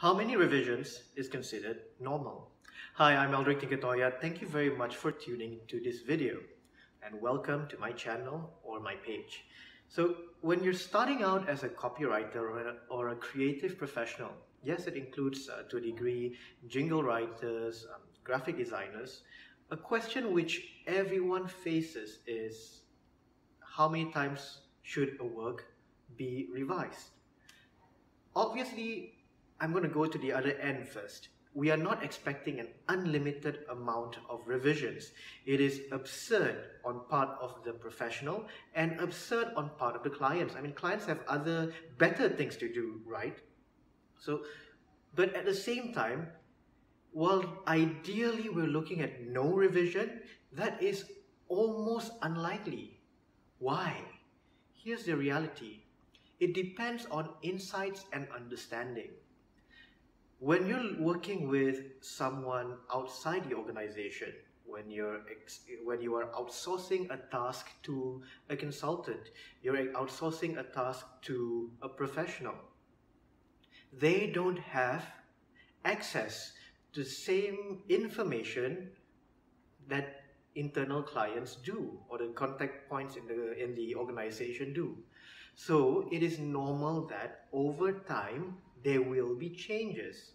How many revisions is considered normal? Hi, I'm Aldric Tinker Toyad. Thank you very much for tuning to this video and welcome to my channel or my page. So when you're starting out as a copywriter or a, or a creative professional, yes, it includes uh, to a degree jingle writers, um, graphic designers, a question which everyone faces is how many times should a work be revised? Obviously, I'm going to go to the other end first. We are not expecting an unlimited amount of revisions. It is absurd on part of the professional and absurd on part of the clients. I mean, clients have other better things to do, right? So, but at the same time, while ideally we're looking at no revision, that is almost unlikely. Why? Here's the reality. It depends on insights and understanding when you're working with someone outside the organization, when you're when you are outsourcing a task to a consultant, you're outsourcing a task to a professional. They don't have access to the same information that internal clients do or the contact points in the in the organization do. So it is normal that over time there will be changes.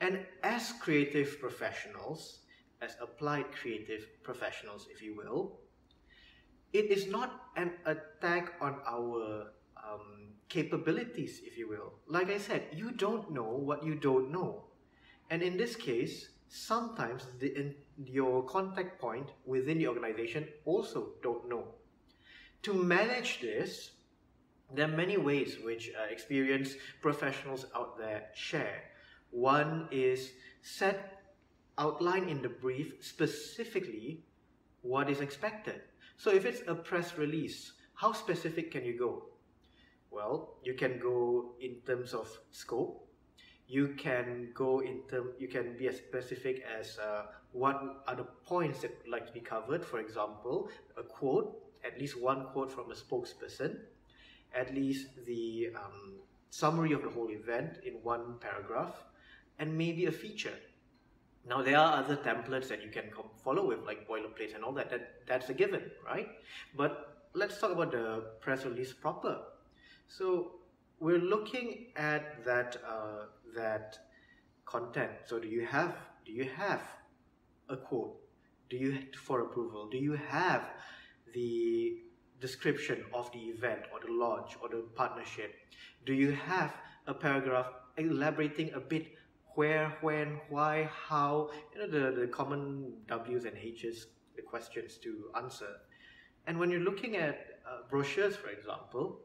And as creative professionals, as applied creative professionals, if you will, it is not an attack on our um, capabilities, if you will. Like I said, you don't know what you don't know. And in this case, sometimes the, your contact point within the organization also don't know. To manage this, there are many ways which uh, experienced professionals out there share. One is set outline in the brief specifically what is expected. So if it's a press release, how specific can you go? Well, you can go in terms of scope. You can go in term. You can be as specific as uh, what are the points that would like to be covered. For example, a quote, at least one quote from a spokesperson, at least the um, summary of the whole event in one paragraph, and maybe a feature. Now there are other templates that you can follow with like boilerplates and all that. that. That's a given, right? But let's talk about the press release proper. So we're looking at that uh, that content. So do you have do you have a quote? Do you for approval? Do you have the description of the event or the launch or the partnership? Do you have a paragraph elaborating a bit where, when, why, how, you know, the, the common W's and H's, the questions to answer. And when you're looking at uh, brochures, for example,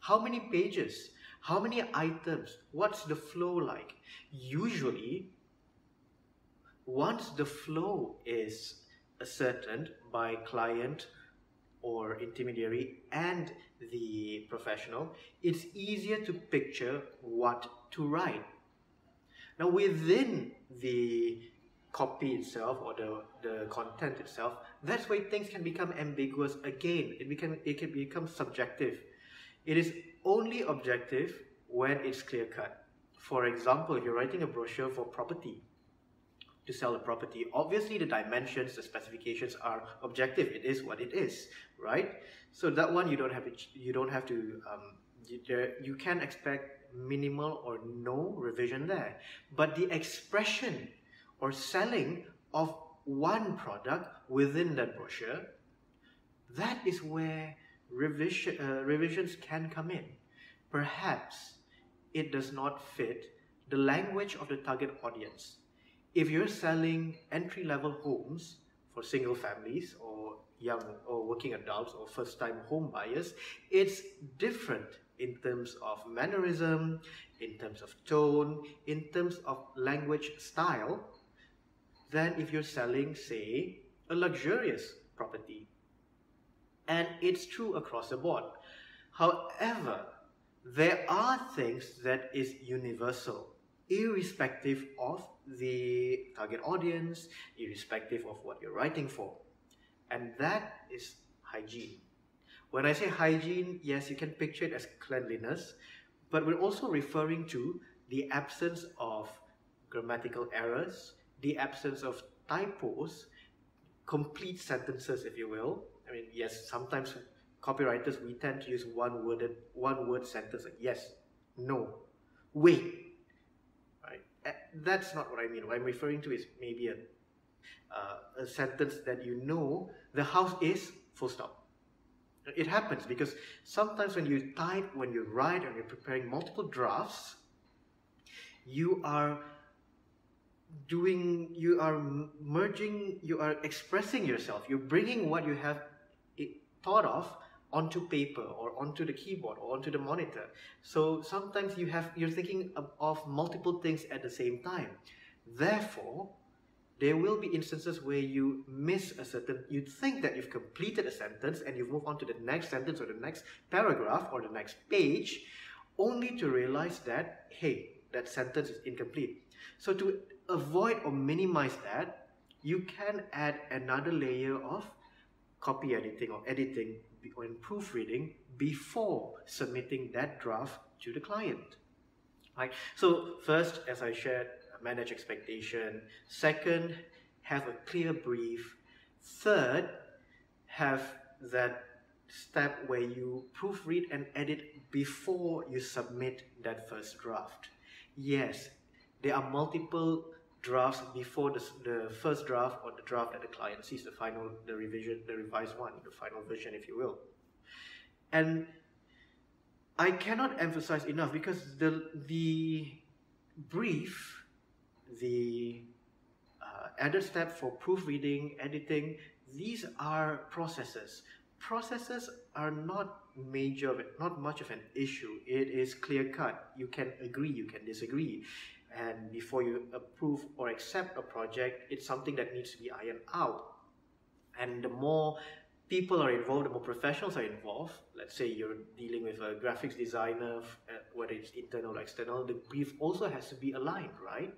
how many pages, how many items, what's the flow like? Usually, once the flow is ascertained by client or intermediary and the professional, it's easier to picture what to write. Now within the copy itself or the, the content itself, that's where things can become ambiguous again. It, become, it can become subjective. It is only objective when it's clear cut. For example, if you're writing a brochure for property, to sell a property. Obviously, the dimensions, the specifications are objective. It is what it is, right? So that one you don't have to. You don't have to. Um, you, you can expect minimal or no revision there. But the expression or selling of one product within that brochure, that is where revision, uh, revisions can come in. Perhaps it does not fit the language of the target audience if you're selling entry level homes for single families or young or working adults or first time home buyers, it's different in terms of mannerism, in terms of tone, in terms of language style than if you're selling, say, a luxurious property. And it's true across the board. However, there are things that is universal irrespective of the target audience, irrespective of what you're writing for. And that is hygiene. When I say hygiene, yes, you can picture it as cleanliness, but we're also referring to the absence of grammatical errors, the absence of typos, complete sentences, if you will. I mean, yes, sometimes copywriters we tend to use one worded one word sentence like yes, no, wait. Eh, that's not what I mean. What I'm referring to is maybe a uh, a sentence that you know the house is full stop. It happens because sometimes when you type, when you write, and you're preparing multiple drafts, you are doing, you are merging, you are expressing yourself. You're bringing what you have thought of onto paper or onto the keyboard or onto the monitor. So sometimes you have, you're thinking of, multiple things at the same time. Therefore, there will be instances where you miss a certain, you think that you've completed a sentence and you move on to the next sentence or the next paragraph or the next page, only to realize that, hey, that sentence is incomplete. So to avoid or minimize that, you can add another layer of copy editing or editing or in proofreading before submitting that draft to the client. Right. So first, as I shared, manage expectation. Second, have a clear brief. Third, have that step where you proofread and edit before you submit that first draft. Yes, there are multiple drafts before the, the first draft or the draft that the client sees, the final, the revision, the revised one, the final version, if you will. And I cannot emphasize enough because the, the brief the uh, added step for proofreading, editing, these are processes. Processes are not major, not much of an issue. It is clear cut. You can agree, you can disagree. And before you approve or accept a project, it's something that needs to be ironed out. And the more people are involved, the more professionals are involved. Let's say you're dealing with a graphics designer, uh, whether it's internal or external, the brief also has to be aligned, right?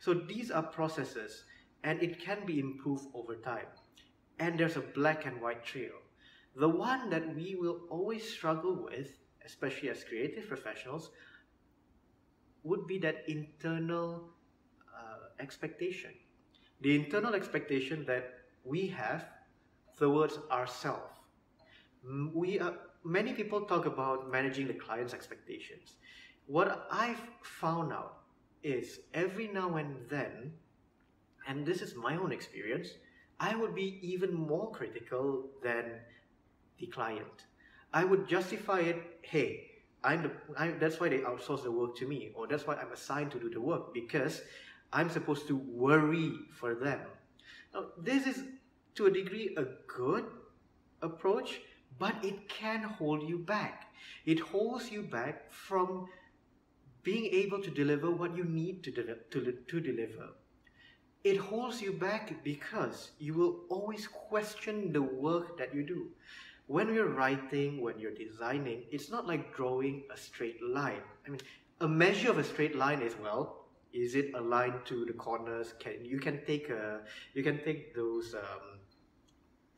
So these are processes and it can be improved over time. And there's a black and white trail. The one that we will always struggle with, especially as creative professionals, would be that internal uh, expectation. The internal expectation that we have towards ourselves. We are, many people talk about managing the client's expectations. What I've found out is every now and then, and this is my own experience, I would be even more critical than the client. I would justify it, hey, I'm the, I, that's why they outsource the work to me, or that's why I'm assigned to do the work, because I'm supposed to worry for them. Now, this is to a degree a good approach, but it can hold you back. It holds you back from being able to deliver what you need to, de- to, to deliver. It holds you back because you will always question the work that you do. When you're writing, when you're designing, it's not like drawing a straight line. I mean, a measure of a straight line is well, is it aligned to the corners? Can you can take a you can take those um,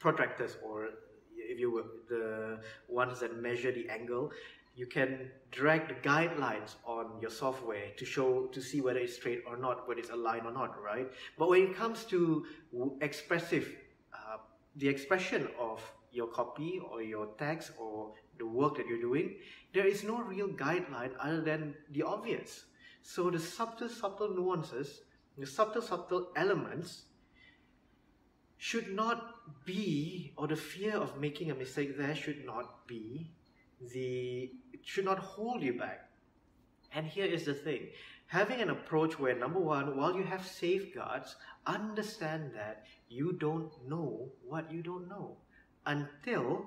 protractors or if you will, the ones that measure the angle, you can drag the guidelines on your software to show to see whether it's straight or not, whether it's aligned or not, right? But when it comes to expressive, uh, the expression of your copy or your text or the work that you're doing, there is no real guideline other than the obvious. So the subtle, subtle nuances, the subtle, subtle elements should not be, or the fear of making a mistake there should not be the, should not hold you back. And here is the thing having an approach where, number one, while you have safeguards, understand that you don't know what you don't know until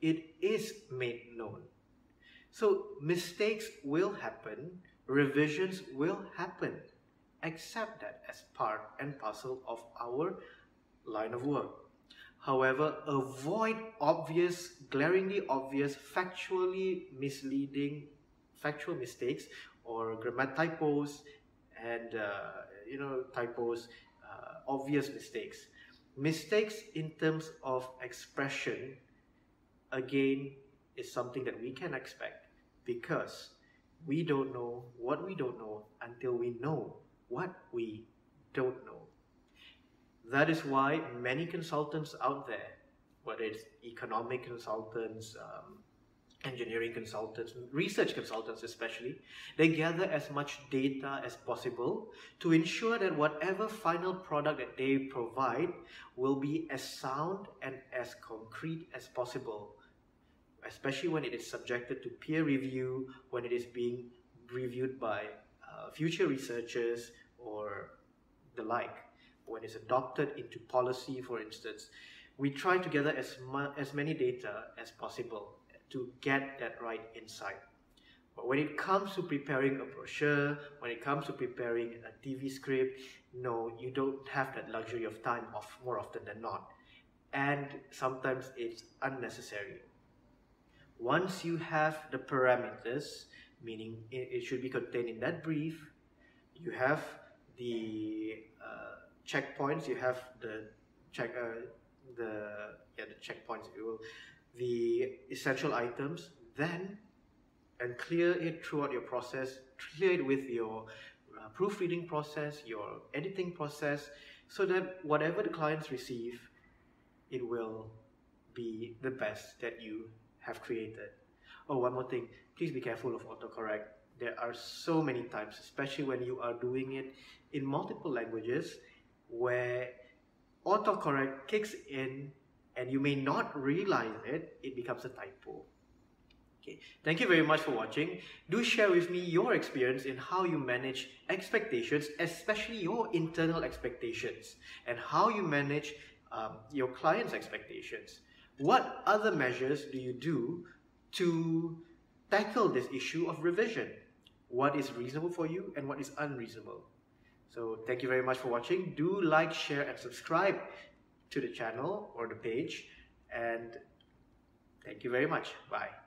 it is made known. So, mistakes will happen, revisions will happen. Accept that as part and parcel of our line of work. However, avoid obvious, glaringly obvious, factually misleading, factual mistakes or grammar typos and uh, you know typos, uh, obvious mistakes. Mistakes in terms of expression, again, is something that we can expect because we don't know what we don't know until we know what we don't know. That is why many consultants out there, whether it's economic consultants, um, engineering consultants, research consultants especially, they gather as much data as possible to ensure that whatever final product that they provide will be as sound and as concrete as possible, especially when it is subjected to peer review, when it is being reviewed by uh, future researchers or the like, when it's adopted into policy, for instance. We try to gather as, as many data as possible to get that right insight. But when it comes to preparing a brochure, when it comes to preparing a TV script, no, you don't have that luxury of time off more often than not. And sometimes it's unnecessary. Once you have the parameters, meaning it, should be contained in that brief, you have the uh, checkpoints, you have the check, uh, the yeah the checkpoints, if you will, the essential items, then and clear it throughout your process, clear it with your uh, proofreading process, your editing process, so that whatever the clients receive, it will be the best that you have created. Oh, one more thing, please be careful of autocorrect. There are so many times, especially when you are doing it in multiple languages, where autocorrect kicks in and you may not realize it, it becomes a typo. Okay. Thank you very much for watching. Do share with me your experience in how you manage expectations, especially your internal expectations, and how you manage um, your client's expectations. What other measures do you do to tackle this issue of revision? What is reasonable for you and what is unreasonable? So thank you very much for watching. Do like, share and subscribe to the channel or the page and thank you very much. Bye.